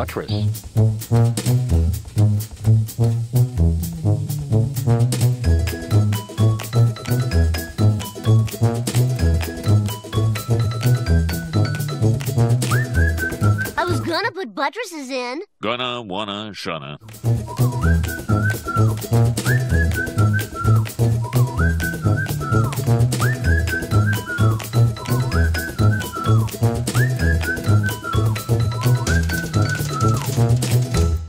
buttress. I was gonna put buttresses in. Gonna, wanna, shunna.